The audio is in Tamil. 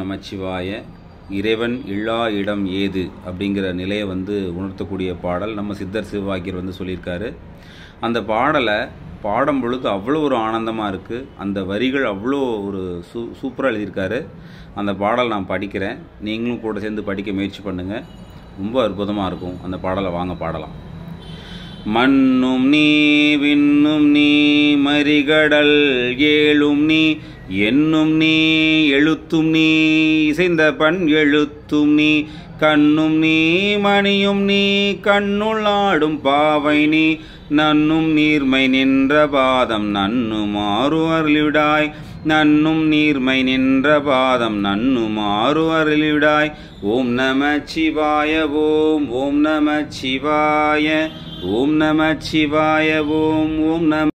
நமச்சிவாய இறைவன் இல்லா இடம் ஏது? அப்படிங்கிற நிலையை வந்து உணர்த்தக்கூடிய பாடல் நம்ம சித்தர் சிவாக்கியர் வந்து சொல்லியிருக்காரு. அந்த பாடலை பாடும் பொழுது அவ்வளோ ஒரு ஆனந்தமாக இருக்குது அந்த வரிகள் அவ்வளோ ஒரு சூ சூப்பராக எழுதியிருக்காரு. அந்த பாடல் நான் படிக்கிறேன். நீங்களும் கூட சேர்ந்து படிக்க முயற்சி பண்ணுங்கள் ரொம்ப அற்புதமாக இருக்கும். அந்த பாடலை வாங்க பாடலாம். மண்ணும் நீ விண்ணும் நீ மறிகடல் ஏழும் நீ என்னும் நீ எழுத்தும் நீ இசைந்த பண் எழுத்தும் நீ கண்ணும் நீ மணியும் நீ கண்ணுள் ஆடும் பாவை நீ நன்னும் நீர்மை நின்ற பாதம் நன்னுமாறு அருளிவிடாய் நன்னும் நீர்மை நின்ற பாதம் நன்னுமாறு அருளிவிடாய் ஓம் நம சிவாய ஓம் ஓம் நம சிவாய ஓம் நம சிவாய ஓம் ஓம் நம